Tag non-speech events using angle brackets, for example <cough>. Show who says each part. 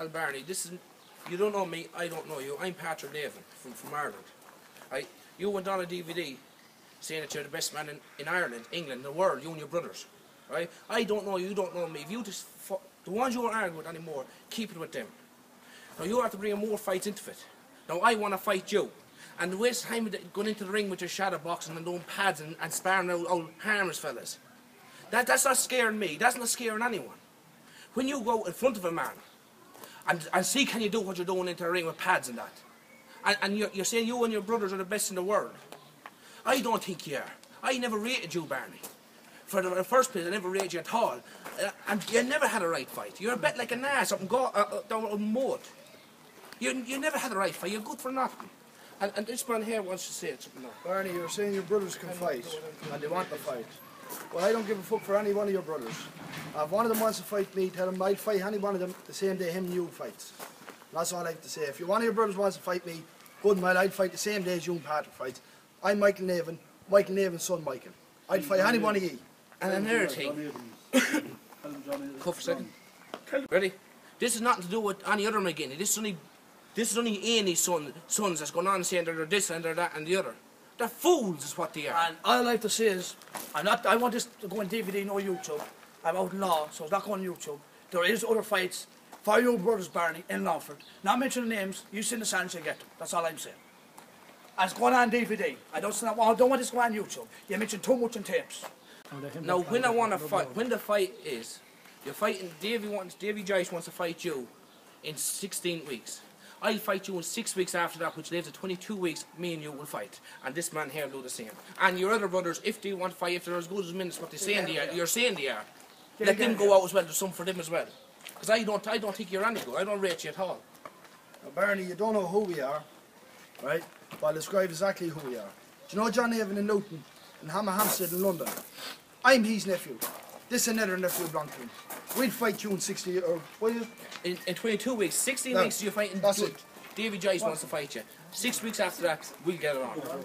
Speaker 1: Al Barney, this is, you don't know me, I don't know you. I'm Patrick Nevin from, from Ireland. I, you went on a DVD saying that you're the best man in, in Ireland, England, the world, you and your brothers. Right? I don't know you, don't know me. If you just, the ones you aren't arguing with anymore, keep it with them. Now you have to bring more fights into it. Now I want to fight you. And the waste time going into the ring with your shadow boxing and doing pads and, and sparring old, old harmless fellas. That, that's not scaring me. That's not scaring anyone. When you go in front of a man and, and see can you do what you're doing into the ring with pads and that, and, and you're, you're saying you and your brothers are the best in the world, I don't think you are. I never rated you, Barney. For the, the first place, I never rated you at all. Uh, and you never had a right fight. You're a bit like an ass up and go, uh, uh, down in mud. You, you never had a right fight. You're good for nothing. And, and this man here wants to say it.
Speaker 2: Barney, you're saying your brothers can fight, and they want to fight. Well, I don't give a fuck for any one of your brothers. Uh, if one of them wants to fight me, tell him I'll fight any one of them the same day him and you fights. That's all I have to say. If you one of your brothers wants to fight me, good and well, I'd fight the same day as you and Patrick fights. I'm Michael Nevin, Michael Nevin's son Michael. I'd fight any one of ye.
Speaker 1: And another thing, Cut <coughs> for a second. Ready? This is nothing to do with any other McGinley. This is only, this is only Amy's son, sons that's going on saying they're this and they're that and the other. They're fools, is what they are.
Speaker 3: And all I have to say is, I'm not. I want this to go on DVD, no YouTube. I'm out in law, so it's not going on YouTube. There is other fights for your brothers Barney in Longford. Not mentioning names. You send the signs, you get them. That's all I'm saying. And it's going on DVD. I don't. I don't want this to go on YouTube. You mentioned too much in tapes.
Speaker 1: Now, when I want to fight, when the fight is, you're fighting. Davy wants, Davy Joyce wants to fight you in 16 weeks. I'll fight you in six weeks after that, which leaves at 22 weeks. Me and you will fight, and this man here will do the same. And your other brothers, if they want to fight, if they're as good as minutes, what they saying they are, you're saying they are. Let them go out as well. There's some for them as well. Because I don't, I don't think you're any good. I don't rate you at all.
Speaker 2: Now, Barney, you don't know who we are, right? But I'll describe exactly who we are. Do you know John Evan in Luton and Hemel Hempstead in London? I'm his nephew. This is another nephew belong to him. We'll fight you in 60 or what is it?
Speaker 1: In, in 22 weeks, 16
Speaker 2: No,
Speaker 1: weeks you're fighting.
Speaker 2: that's
Speaker 1: good.
Speaker 2: it.
Speaker 1: Davy Joyce wants to fight you. Six weeks after that, we'll get it on.